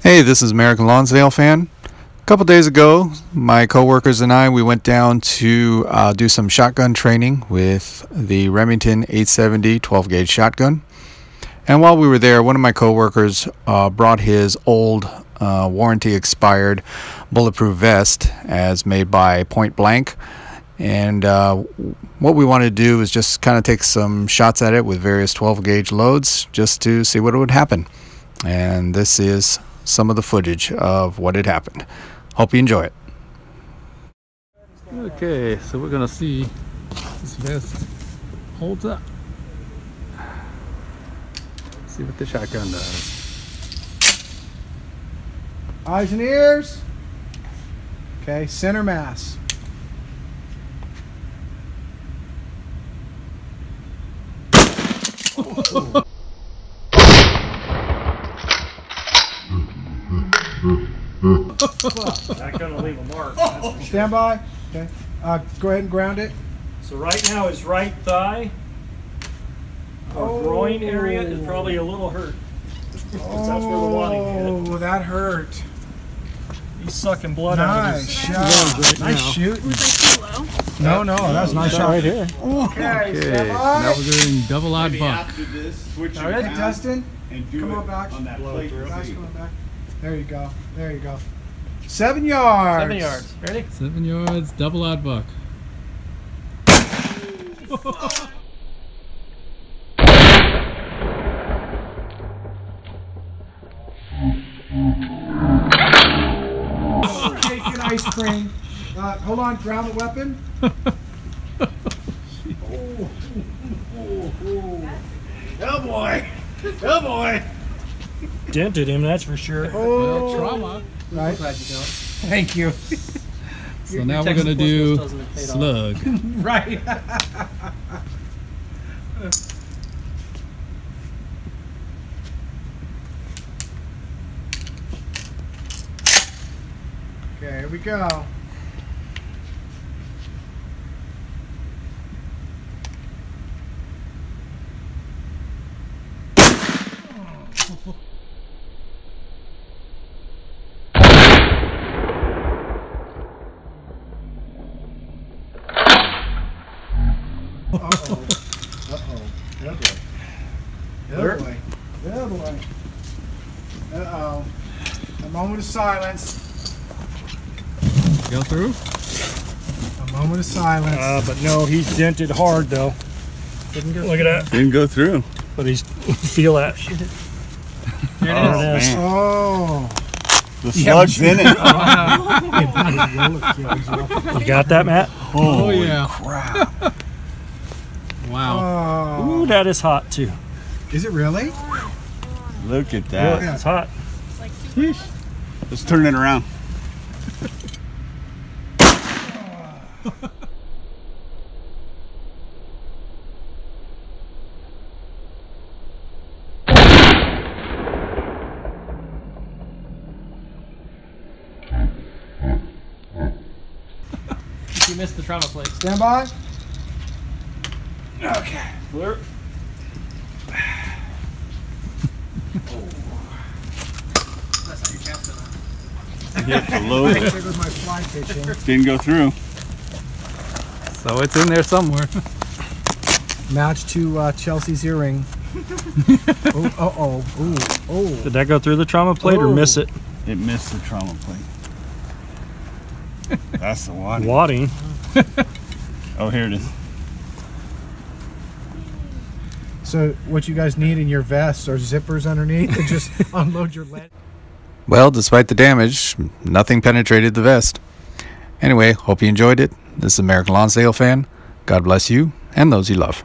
Hey, this is American Lonsdale fan. A couple days ago, my coworkers and I we went down to uh, do some shotgun training with the Remington 870 12 gauge shotgun. And while we were there, one of my coworkers uh, brought his old uh, warranty expired bulletproof vest as made by Point Blank. And uh, what we wanted to do was just kind of take some shots at it with various 12 gauge loads just to see what would happen. And this is some of the footage of what had happened. Hope you enjoy it. Okay, so we're gonna see this vest holds up. See what the shotgun does. Eyes and ears. Okay, center mass. Not gonna leave a mark. that's for sure. Stand by. Okay. Uh, go ahead and ground it. So right now his right thigh, or groin area is probably a little hurt. 'Cause that's where the wadding hit. Oh, that hurt. He's sucking blood out of Nice his. shot. right nice now. shooting. No, no, that was a nice shot. Right here. Okay, Okay, stand so by. now we're doing double aught Maybe buck. after this, switch All it right, down Dustin. Come on back. on that plate. Nice going back. There you go. There you go. Seven yards. Seven yards. Ready? Seven yards, double aught buck. Taking ice cream. Uh, hold on, ground the weapon. Oh boy! Oh boy! Dented him, that's for sure. Oh, Well, trauma. right. Thank you. So now we're gonna do slug. right. okay, here we go. Uh-oh. Uh-oh. Oh boy. Oh boy. Oh boy. Uh-oh. A moment of silence. Go through. A moment of silence. Uh, but no, he's dented hard though. Look at that. Didn't go through. But he's feel that. There it is. oh. The slug's in it. You got that, Matt? Oh yeah. crap. Wow. Oh. Ooh, that is hot too. Is it really? Look at Yeah, that. it's hot. Let's turn it around. You missed the trauma plate. Stand by. Clear. Hit the load. There goes my fly fishing. Didn't go through. So it's in there somewhere. Match to uh, Chelsea's earring. oh, oh, oh, ooh, oh. Did that go through the trauma plate or miss Oh. it? It missed the trauma plate. That's the one. Wadding. Oh, here it is. So what you guys need in your vests are zippers underneath to just unload your lead. Well, despite the damage, nothing penetrated the vest. Anyway, hope you enjoyed it. This is American Lonsdale fan. God bless you and those you love.